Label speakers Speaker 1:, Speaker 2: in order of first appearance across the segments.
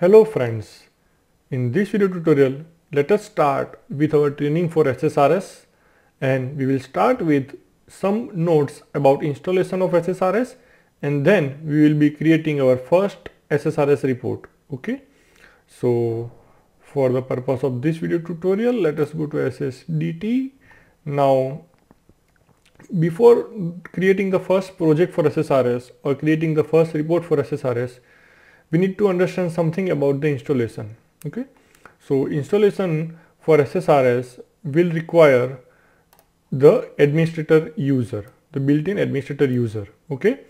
Speaker 1: Hello friends, in this video tutorial let us start with our training for SSRS and we will start with some notes about installation of SSRS and then we will be creating our first SSRS report okay. So for the purpose of this video tutorial let us go to SSDT. Now before creating the first project for SSRS or creating the first report for SSRS we need to understand something about the installation okay? So installation for ssrs will require the administrator user the built-in administrator user okay?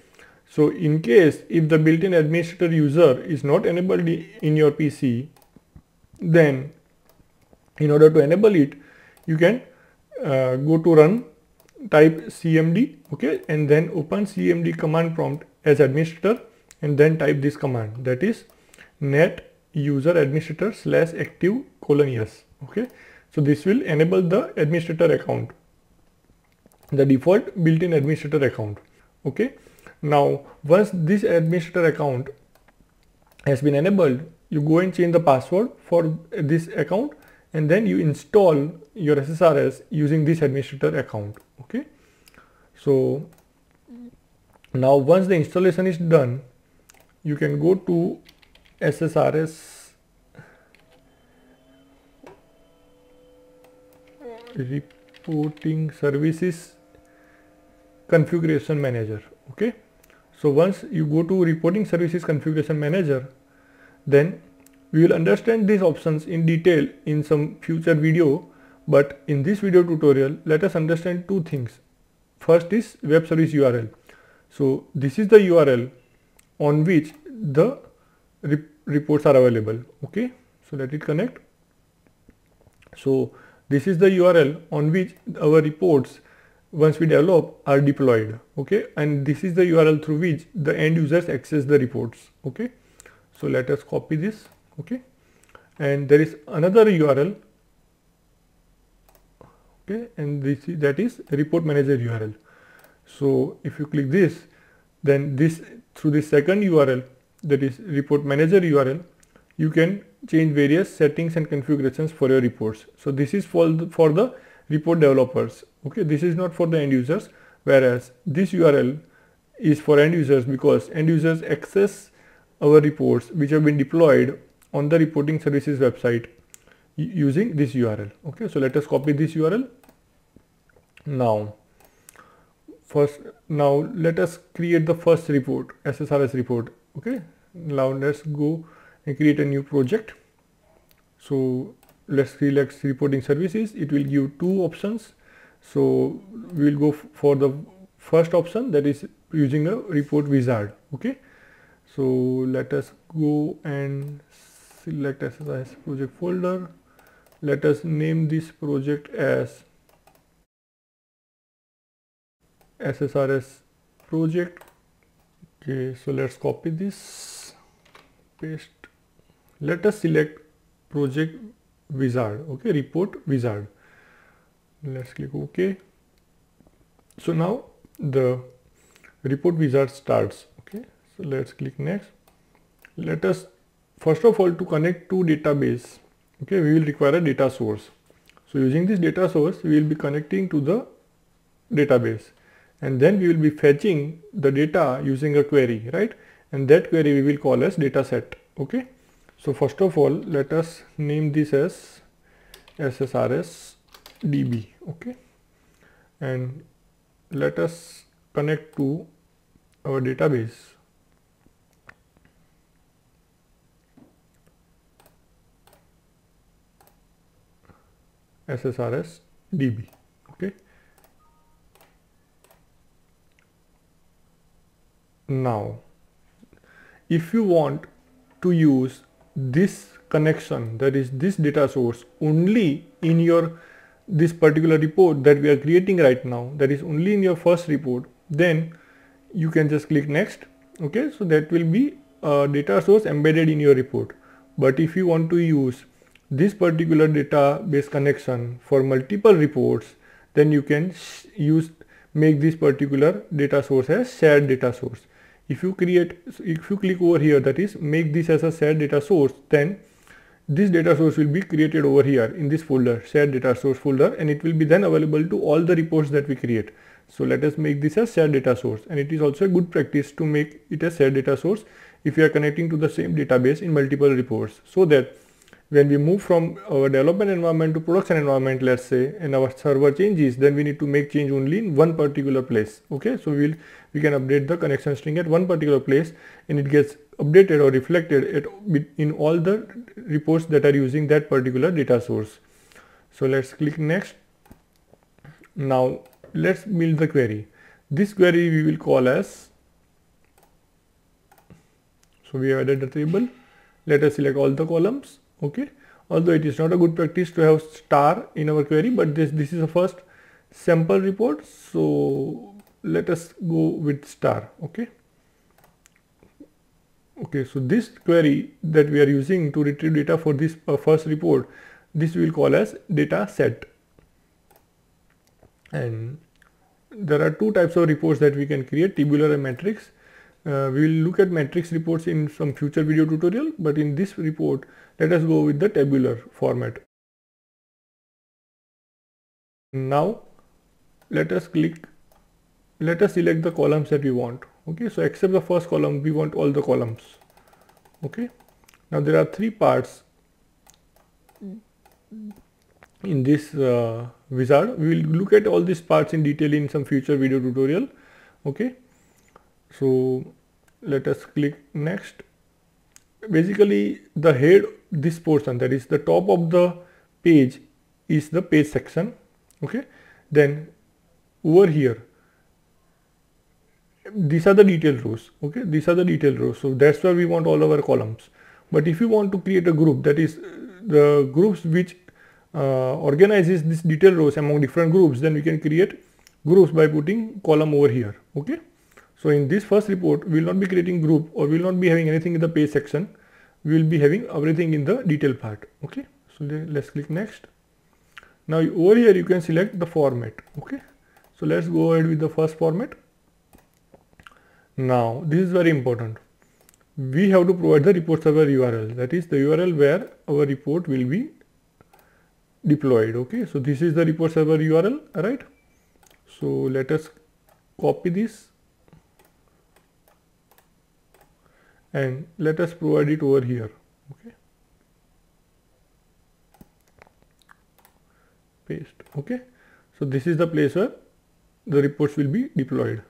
Speaker 1: So in case if the built-in administrator user is not enabled in your pc then in order to enable it you can uh, go to run type cmd okay? And then open cmd command prompt as administrator and then type this command that is net user administrator slash active colon yes. Okay? So this will enable the administrator account the default built-in administrator account. Okay? Now once this administrator account has been enabled you go and change the password for this account and then you install your SSRS using this administrator account. Okay? So now once the installation is done you can go to SSRS reporting services configuration manager okay? So once you go to reporting services configuration manager then we will understand these options in detail in some future video. But in this video tutorial let us understand two things. First is web service url so this is the url on which the rep reports are available okay? So let it connect. So this is the url on which our reports once we develop are deployed okay? And this is the url through which the end users access the reports okay? So let us copy this okay? And there is another url okay? And this is, that is report manager url so if you click this then this through the second url that is report manager URL, you can change various settings and configurations for your reports. So this is for the, for the report developers. Okay, this is not for the end users, whereas this URL is for end users because end users access our reports which have been deployed on the reporting services website using this URL. Okay, so let us copy this URL. Now, first, now let us create the first report, SSRS report okay? Now let's go and create a new project. So let's select reporting services. It will give two options. So we will go for the first option that is using a report wizard okay? So let us go and select SSRS project folder. Let us name this project as SSRS project okay so let's copy this paste. Let us select project wizard okay report wizard. Let's click ok. So now the report wizard starts okay. So let's click next. Let us first of all to connect to database okay we will require a data source. So using this data source we will be connecting to the database and then we will be fetching the data using a query right? And that query we will call as data set okay? So first of all let us name this as ssrs db okay? And let us connect to our database. Ssrs db now. If you want to use this connection that is this data source only in your this particular report that we are creating right now that is only in your first report then you can just click next okay? So that will be a data source embedded in your report. But if you want to use this particular database connection for multiple reports then you can use make this particular data source as shared data source if you create if you click over here that is make this as a shared data source then this data source will be created over here in this folder shared data source folder and it will be then available to all the reports that we create. So let us make this a shared data source and it is also a good practice to make it a shared data source if you are connecting to the same database in multiple reports. So that when we move from our development environment to production environment let's say and our server changes then we need to make change only in one particular place. Okay? So we'll we can update the connection string at one particular place and it gets updated or reflected at, in all the reports that are using that particular data source. So let's click next. Now let's build the query. This query we will call as so we have added the table. Let us select all the columns okay? Although it is not a good practice to have star in our query but this this is a first sample report so let us go with star okay? Okay so this query that we are using to retrieve data for this uh, first report this we will call as data set. And there are two types of reports that we can create tabular and matrix uh, we will look at matrix reports in some future video tutorial but in this report let us go with the tabular format. Now let us click let us select the columns that we want. Okay so except the first column we want all the columns. Okay now there are three parts in this uh, wizard. We will look at all these parts in detail in some future video tutorial. Okay so let us click next. Basically the head this portion that is the top of the page is the page section okay? Then over here these are the detail rows okay? These are the detail rows. So that's why we want all our columns. But if you want to create a group that is the groups which uh, organizes this detail rows among different groups then we can create groups by putting column over here okay so in this first report, we will not be creating group or we will not be having anything in the page section. We will be having everything in the detail part. Okay. So let's click next. Now over here you can select the format. Okay. So let's go ahead with the first format. Now this is very important. We have to provide the report server URL. That is the URL where our report will be deployed. Okay. So this is the report server URL. Right. So let us copy this and let us provide it over here okay? Paste okay? So this is the place where the reports will be deployed.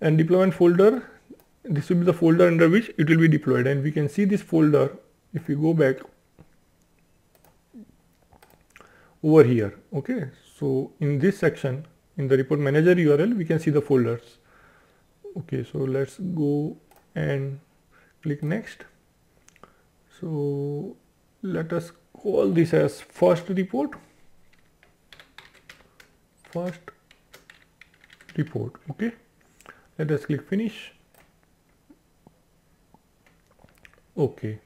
Speaker 1: And deployment folder this will be the folder under which it will be deployed. And we can see this folder if we go back over here okay? So in this section in the report manager url we can see the folders. Okay so let's go and click next. So let us call this as first report. First report okay? Let us click finish. Okay.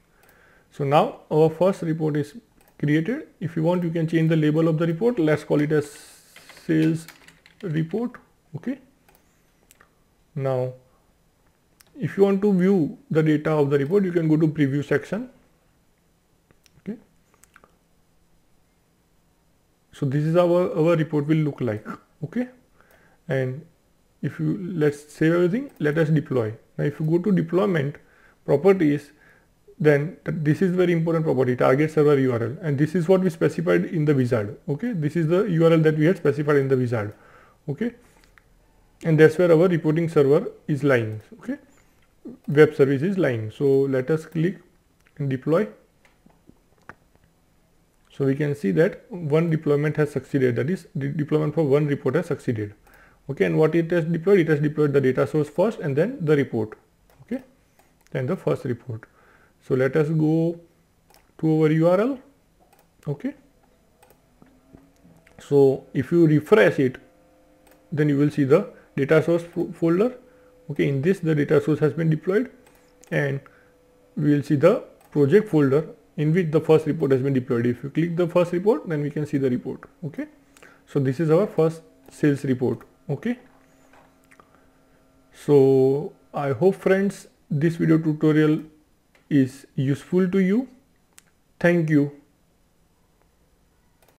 Speaker 1: So now our first report is created. If you want you can change the label of the report. Let's call it as sales report okay? Now if you want to view the data of the report you can go to preview section. Okay. So this is our our report will look like. Okay. And if you let's save everything let us deploy. Now if you go to deployment properties then this is very important property target server url. And this is what we specified in the wizard. Okay. This is the url that we had specified in the wizard. Okay. And that's where our reporting server is lying. Okay web service is lying. So let us click deploy. So we can see that one deployment has succeeded that is the deployment for one report has succeeded. Okay and what it has deployed? It has deployed the data source first and then the report. Okay then the first report. So let us go to our URL. Okay. So if you refresh it then you will see the data source folder okay in this the data source has been deployed and we will see the project folder in which the first report has been deployed. If you click the first report then we can see the report. Okay? So this is our first sales report. Okay? So I hope friends this video tutorial is useful to you. Thank you.